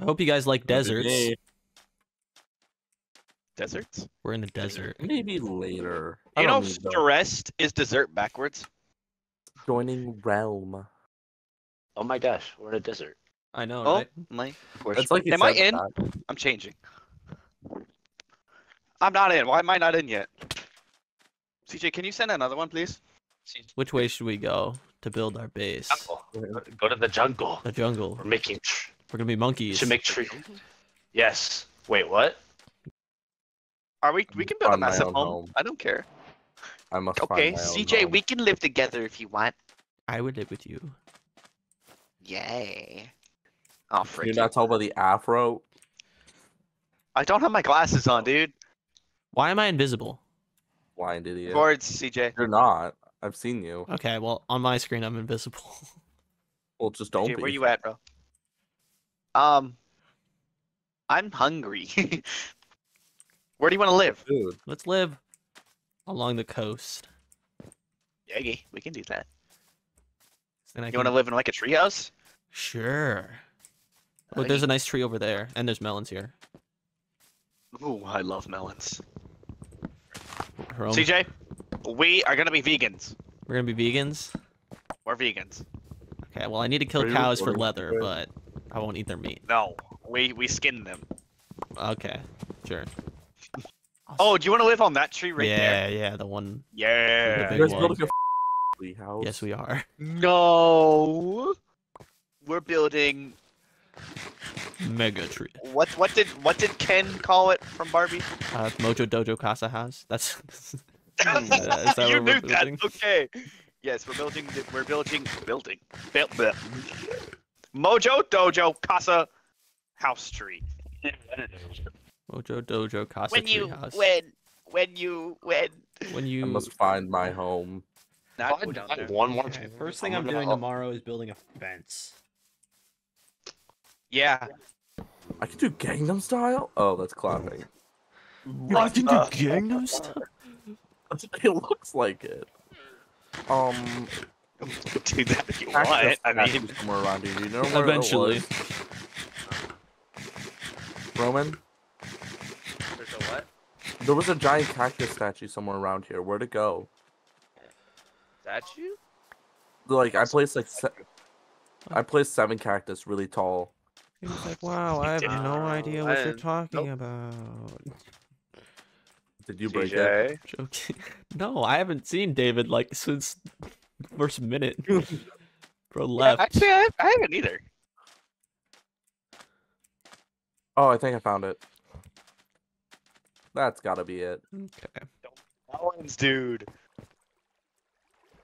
I hope you guys like deserts. Maybe- Deserts? We're in a desert. Maybe later. You know, don't need those. stressed is dessert backwards. joining realm. Oh my gosh, we're in a desert. I know, Oh, right? my. Of course. It's like you Am I in? that. I'm changing. I'm not in. Why am I not in yet? CJ, can you send another one, please? Which way should we go to build our base? Jungle. Go to the jungle. The jungle. We're making. Tr- We're gonna be monkeys. should make tree. Yes. Wait, what? Are we? We can build a massive home. home. I don't care. I must Okay, find my own CJ, home. we can live together if you want. I would live with you. Yay. Oh, Can You're not talking about the afro? I don't have my glasses on, dude. Why am I invisible? Blind idiot. Boards, CJ. You're not. I've seen you. Okay, well on my screen I'm invisible. Well, just don't CJ, be. where you at, bro? Um, I'm hungry. where do you want to live? Dude, Let's live along the coast. Yeah, we can do that. Then I You want to live in like a treehouse? Sure. Look, Uh, there's a nice tree over there, and there's melons here. Ooh, I love melons. Rome, CJ, we are gonna be vegans. We're gonna be vegans. We're vegans. Okay, well I need to kill cows for leather, but I won't eat their meat. No, we we skin them. Okay, sure. Oh, do you want to live on that tree right yeah, there? yeah, yeah, the one. Yeah. big you guys one. building a house? Yes, we are. No. We're building. Mega tree. What what did what did Ken call it from Barbie? Uh, Mojo Dojo Casa House. That's. is that you what we're knew that. Okay. Yes, we're building. the- We're building. Building. Built. Bleh. Mojo Dojo Casa House Tree. Mojo Dojo Casa When Tree you House. when when you when. when I you. must find my home. Not Fine, go down there. One more Okay, first thing I'm doing tomorrow is building a fence. Yeah. I can do Gangnam Style? Oh, that's clapping. I can do Gangnam Style. it looks like it. Um, Do that if you cactus want. I statue mean, somewhere around here. You know where Eventually. Roman, there's a what? there was a giant cactus statue somewhere around here. Where'd it go? Statue? Like I placed like se- I placed seven cactus really tall. He was like, "Wow, I have no idea what you're talking nope. about." Did you break it? Joking. No, I haven't seen David like since first minute. Bro Yeah, left. actually, I, I haven't either. Oh, I think I found it. That's gotta be it. Okay. Melons, dude.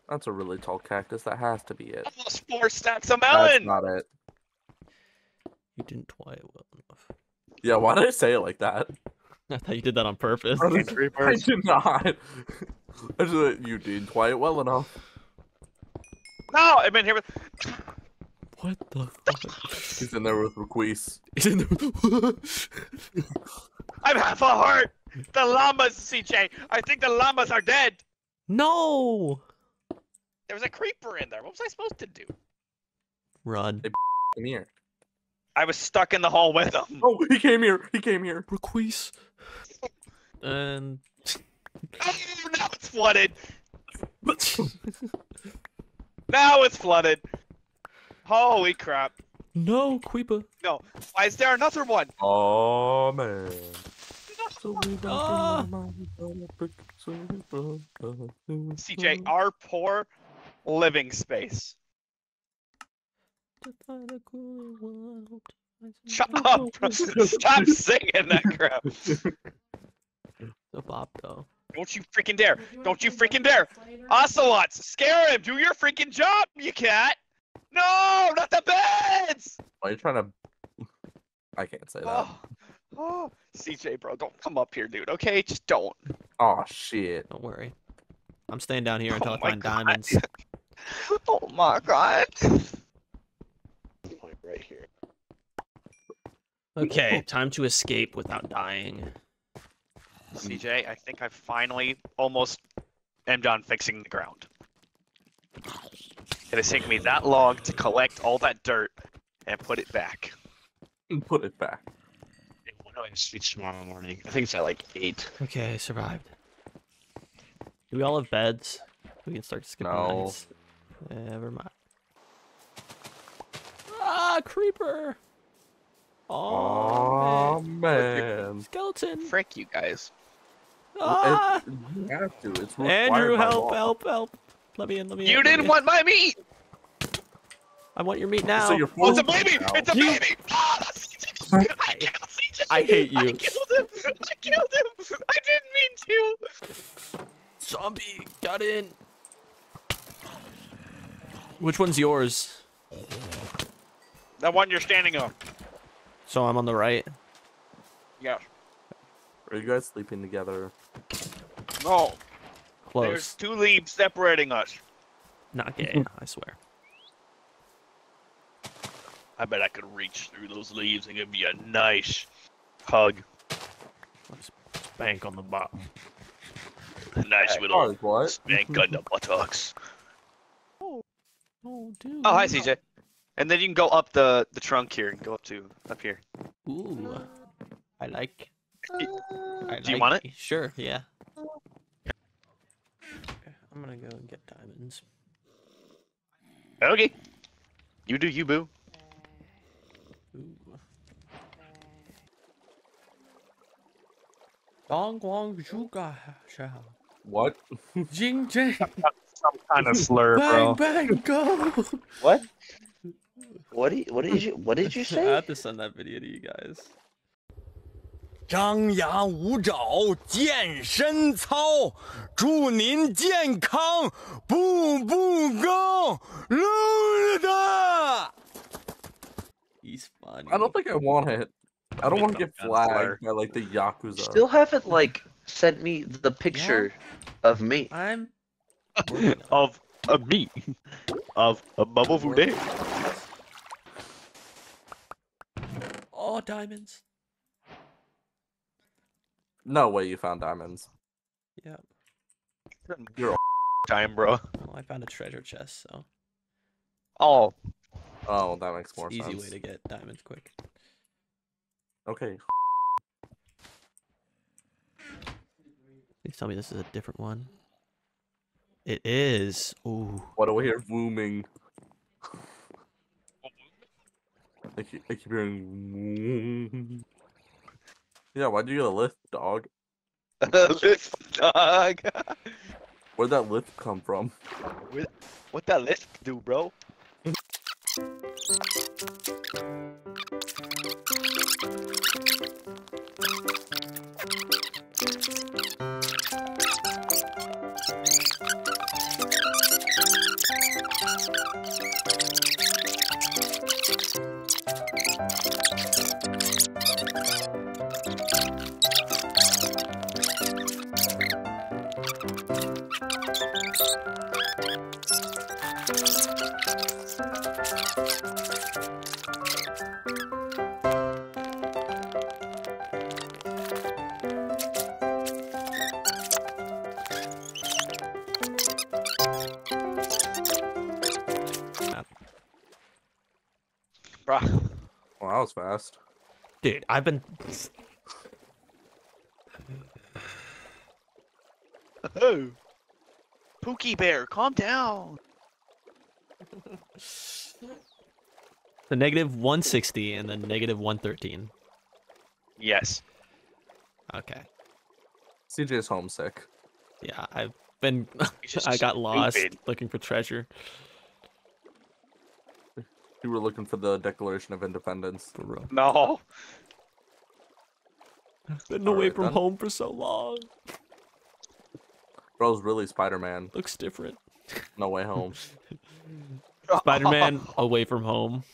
That's a really tall cactus. That has to be it. Almost four stacks of melon. That's melon. not it. You didn't quiet well enough. Yeah, why did I say it like that? I thought you did that on purpose. I did not. I just you did quiet well enough. No, I've been here with. What the fuck? He's in there with Requise. He's in there. with... I'm half a heart. The llamas, CJ. I think the llamas are dead. no! There was a creeper in there. What was I supposed to do? Run. Come here. I was stuck in the hall with them. Oh, he came here. He came here. Requise. And Oh, now it's flooded. Now it's flooded. Holy crap. no, Queepa. No. Why is there another one? Oh man. CJ, our poor living space. Shut up, bro. Stop singing that crap. The bop though. Don't you freaking dare. Don't you freaking dare. Ocelots, scare him. Do your freaking job, you cat. No, not the beds. Why are you trying to? I can't say that. Oh, oh, CJ, bro, don't come up here, dude. Okay, just don't. Oh shit. Don't worry. I'm staying down here oh until Oh I find God. diamonds. Oh my god. Point right here. Okay, time to escape without dying. CJ, I think I finally almost am done fixing the ground. It has taken me that long to collect all that dirt and put it back. and put it back. When do I have speech tomorrow morning? I think it's at like eight. Okay, I survived. Do we all have beds? We can start skipping No. nights. Never mind. Ah, creeper! Oh, Oh man. man. skeleton! Frick you guys. Ah! It- you have to. It's Andrew, help, law. help, help! Let me in, let me in. You let didn't in. want my meat. I want your meat now. So you're Oh, it's a baby. now. It's a You- baby. Ah, that's- I. I hate you. I killed him. I killed him. I didn't mean to. Zombie, got in. Which one's yours? That one you're standing on. So I'm on the right. Yeah. Are you guys sleeping together? No. Close. There's two leaves separating us. Not gay, mm-hmm. I swear. I bet I could reach through those leaves and give you a nice hug. Let's spank on the bottom. A nice Hey, little Pause, what? spank on the buttocks. Oh, oh dude. Oh, hi, CJ. And then you can go up the the trunk here and go up to up here. Ooh, I like. Uh, I Do you like- want it? Sure, yeah. Okay, I'm gonna go and get diamonds. Okay. You do you, boo. Ooh. Dong Guang Zhuga Sha. What? Jing Jing. Some kind of slur, Bang bang go. What? What did what did you what did you say? I have to send that video to you guys. 张牙舞爪健身操，祝您健康，步步高，噜的。 He's funny. I don't think I want it. I don't want to Some get kind of slur. flagged by like the yakuza. You still haven't like sent me the picture of me. I'm. working on it. Of a meat. Of a bubble Working on it. Oh, diamonds. No way you found diamonds. Yep. You're a time, bro. Well, I found a treasure chest, so Oh, Oh, that makes it's more easy sense. way to get diamonds quick. Okay. Please tell me this is a different one. It is. Ooh. What do we hear? Booming. I keep, I keep hearing. Yeah, why'd you get a lift, dog? lift, dog. Where'd that lift come from? what that lift do, bro? Was fast. Dude, I've been. Oh. Pookie Bear, calm down. The negative 160 and then negative 113. Yes. Okay. CJ's homesick. Yeah, I've been. I got lost stupid. looking for treasure. You were looking for the Declaration of Independence. For real. No. Been away Alright from then. home for so long. Bro's really Spider-Man. Looks different. No way home. Spider-Man away from home.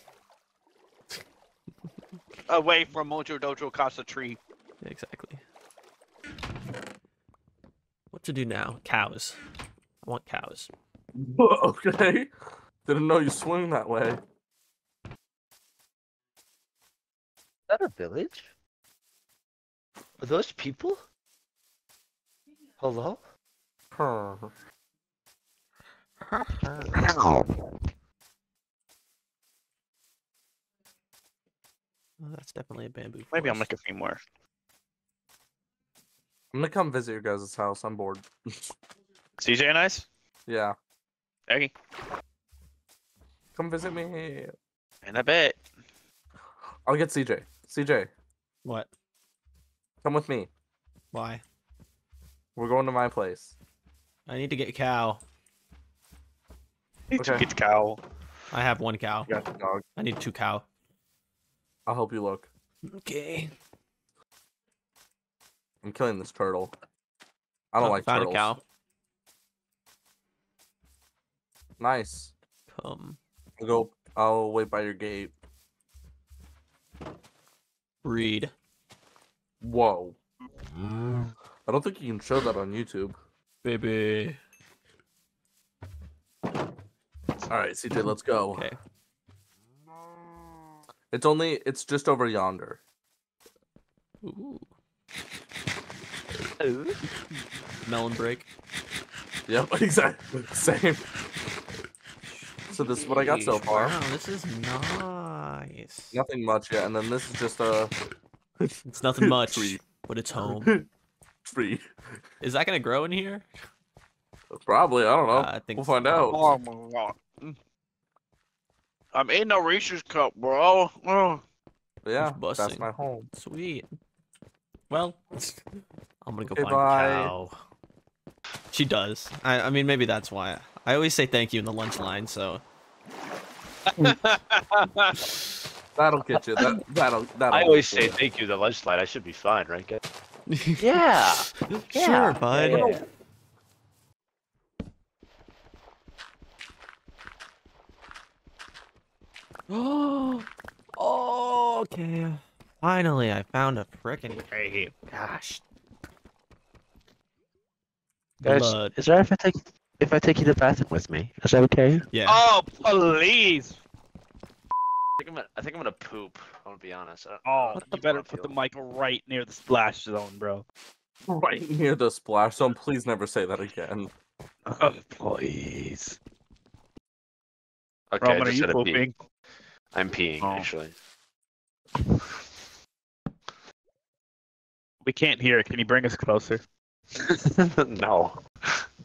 Away from Mojo Dojo Casa Tree. Exactly. What to do now? Cows. I want cows. okay. Didn't know you swing that way. Is that a village? Are those people? Hello? Huh. That's definitely a bamboo. Maybe I'll forest. make a few more. I'm gonna come visit your guys' house. I'm bored. CJ and Ice? yeah, Okay. come visit me. And I bet. I'll get CJ. CJ, What? come with me. Why? We're going to my place. I need to get cow. He Okay. took its cow. I have one cow. Got you, dog. I need two cow. I'll help you look. Okay. I'm killing this turtle. I don't Oh, like found turtles. a cow. Nice. Come. I'll go. I'll wait by your gate. Breed. Whoa. I don't think you can show that on YouTube. Baby. All right, CJ, let's go. Okay. It's only. It's just over yonder. Ooh. Melon break. Yep, exactly. Same. So this is what I got so far. Wow, this is nice. Nothing much yet, and then this is just a It's nothing much, Tree. but it's home. tree. Is that gonna grow in here? Probably. I don't know. I think we'll so. find out. Oh my god. I'm in a Reese's cup, bro. Oh. Yeah, that's busting. my home. Sweet. Well, I'm gonna go Okay, find bye. cow. She does. I, I mean, maybe that's why. I always say thank you in the lunch line, so That'll get you. That that'll that'll. I always say you. thank you to the lunch slide. I should be fine, right, guys? Yeah. sure, Yeah, bud. yeah. Oh, oh, okay. Finally, I found a frickin' cave. Gosh. Guys, Blood. is there if I take if I take you to the bathroom with me? Is that okay? Yeah. Oh, please. I think I'm gonna, I think I'm gonna poop. I'm gonna be honest. I Oh, you better put the mic right near the splash zone, bro. right near the splash zone. Please never say that again. Oh, please. Okay, I Roman, are just you had to pee. pooping? I'm peeing Oh. actually. We can't hear it. Can you bring us closer? no,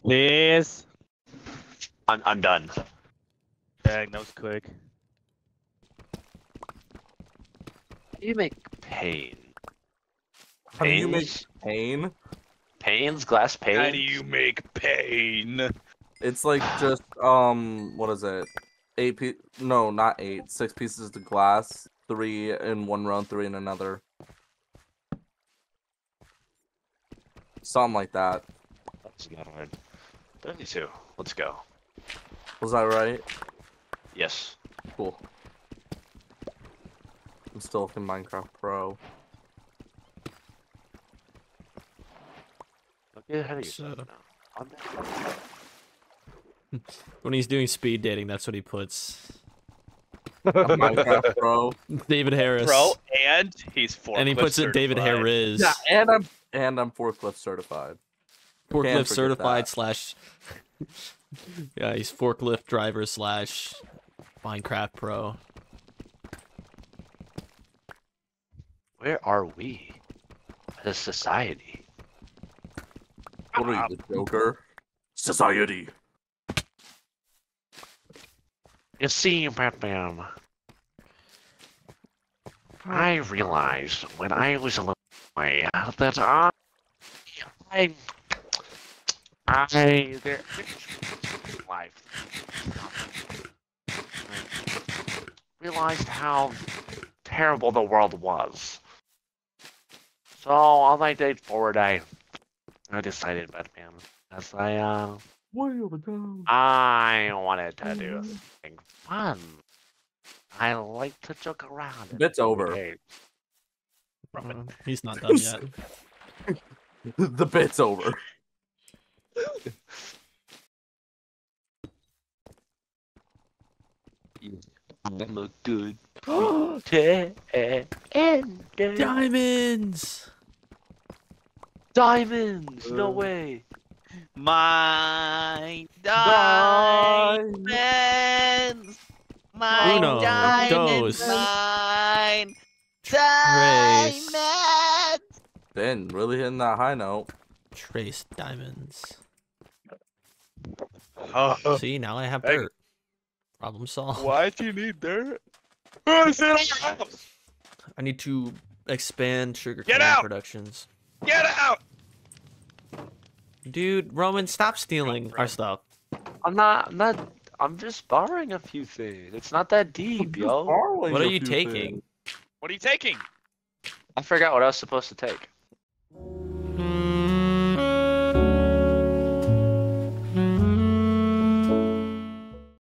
Please. I'm I'm done. Dang, that was quick. You make pane. How do you make Panes? pane? Panes, glass pane? How do you make pane? It's like just um, what is it? Eight pe? No, not eight. Six pieces of glass. Three in one row, three in another. Something like that. That's not hard. Thirty-two. Let's go. Was that right? Yes. Cool. I'm still in Minecraft Pro. Don't get ahead So- now. When he's doing speed dating, that's what he puts. Minecraft Pro. David Harris. Bro, and he's four. and he puts it David Harris. Yeah, and I'm and I'm forklift certified. forklift certified that. slash. yeah, he's forklift driver slash Minecraft pro. Where are we? As a society. What are you, the Joker? Society. You see, Batman. I realized when I was a little boy that I, I, I, there, life. I realized how terrible the world was. So on my date forward, I, I decided, Batman, as I, uh, Way over down. I wanted to do something fun. I like to joke around. and Bit's over. day. Uh, he's not done yet. the bit's over. I'm a good Diamonds. Diamonds! No Uh, way! My Diamonds. Diamonds. My Uno, diamonds. dos. Mine. Trace. Diamond! Ben, really hitting that high note. Trace diamonds. Oh, See, now I have Hey. dirt. Problem solved. why do you need dirt? It's in our house! I need to expand sugar Get out! productions. Get out! Dude, Roman, stop stealing our stuff. I'm not. I'm not. I'm just borrowing a few things. It's not that deep, yo. Borrowing What are you taking? things. What are you taking? I forgot what I was supposed to take.